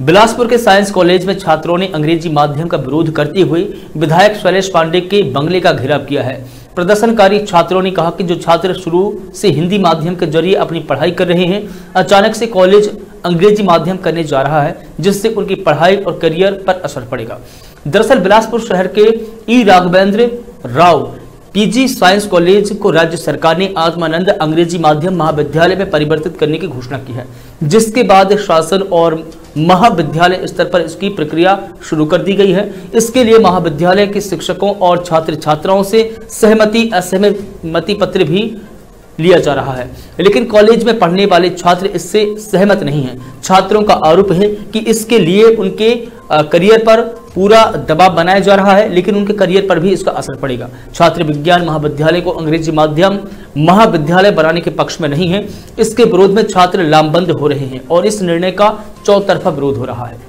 बिलासपुर के science college में छात्रों ने अंग्रेज़ी माध्यम का विरोध करते हुए विधायक शैलेश पांडे के बंगले का घेराव किया है। प्रदर्शनकारी छात्रों ने कहा कि जो छात्र शुरू से हिंदी माध्यम के ज़रिए अपनी पढ़ाई कर रहे हैं, अचानक से कॉलेज अंग्रेज़ी माध्यम करने जा रहा है, जिससे उनकी पढ़ाई और करियर पर असर पड़ेगा। दरअसल बिलासपुर शहर के E Raghavendra Rao PG science college को राज्य सरकार ने आत्मानंद अंग्रेज़ी माध्यम महाविद्यालय में परिवर्तित करने की घोषणा की है, जिसके बाद शासन और महाविद्यालय स्तर पर इसकी प्रक्रिया शुरू कर दी गई है। इसके लिए महाविद्यालय के शिक्षकों और छात्र छात्राओं से सहमति, असहमति पत्र भी लिया जा रहा है। लेकिन कॉलेज में पढ़ने वाले छात्र इससे सहमत नहीं हैं। छात्रों का आरोप है कि इसके लिए उनके करियर पर पूरा दबाव बनाया जा रहा है, लेकिन उनके करियर पर भी इसका असर पड़ेगा। छात्र विज्ञान महाविद्यालय को अंग्रेज़ी माध्यम, महाविद्यालय बनाने के पक्ष में नहीं है। इसके विरोध में छात्र लामबंद हो रहे हैं और इस निर्णय का चौतरफा विरोध हो रहा है।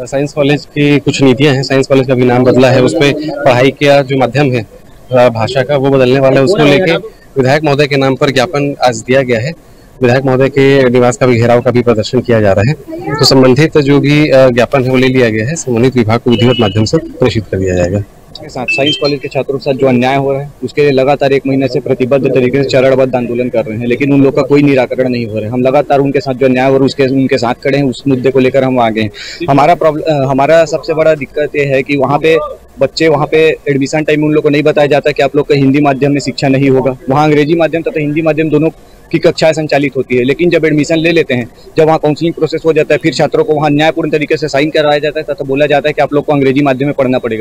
साइंस कॉलेज की कुछ नीतियाँ हैं, साइंस कॉलेज का भी नाम बदला है, उस पर पढ़ाई का जो माध्यम है भाषा का, वो बदलने वाला है, उसको लेके विधायक महोदय के नाम पर ज्ञापन आज दिया गया है। विधायक महोदय के निवास का भी, घेराव का भी प्रदर्शन किया जा रहा है। तो संबंधित जो भी ज्ञापन है, वो ले लिया गया है, संबंधित विभाग को विधिवत माध्यम से प्रेषित कर दिया जाएगा। के साथ, साइंस कॉलेज के छात्रों के साथ जो अन्याय हो रहा है, उसके लिए लगातार एक महीने से प्रतिबद्ध तरीके से चरणबद्ध आंदोलन कर रहे हैं, लेकिन उन लोग का कोई निराकरण नहीं हो रहा है। हम लगातार उनके साथ जो अन्याय हो रहा है, उसके, उनके साथ खड़े हैं, उस मुद्दे को लेकर हम आगे हैं। हमारा प्रॉब्लम हमारा सबसे बड़ा दिक्कत ये है कि वहाँ पे बच्चे, वहाँ पे एडमिशन टाइम उन लोग को नहीं बताया जाता कि आप लोग का हिंदी माध्यम में शिक्षा नहीं होगा। वहाँ अंग्रेज़ी माध्यम तथा हिंदी माध्यम दोनों की कक्षाएँ संचालित होती है, लेकिन जब एडमिशन ले लेते हैं, जब वहाँ काउंसलिंग प्रोसेस हो जाता है, फिर छात्रों को वहाँ न्यायपूर्ण तरीके से साइन करवाया जाता है तथा बोला जाता है कि आप लोग को अंग्रेज़ी माध्यम में पढ़ना पड़ेगा।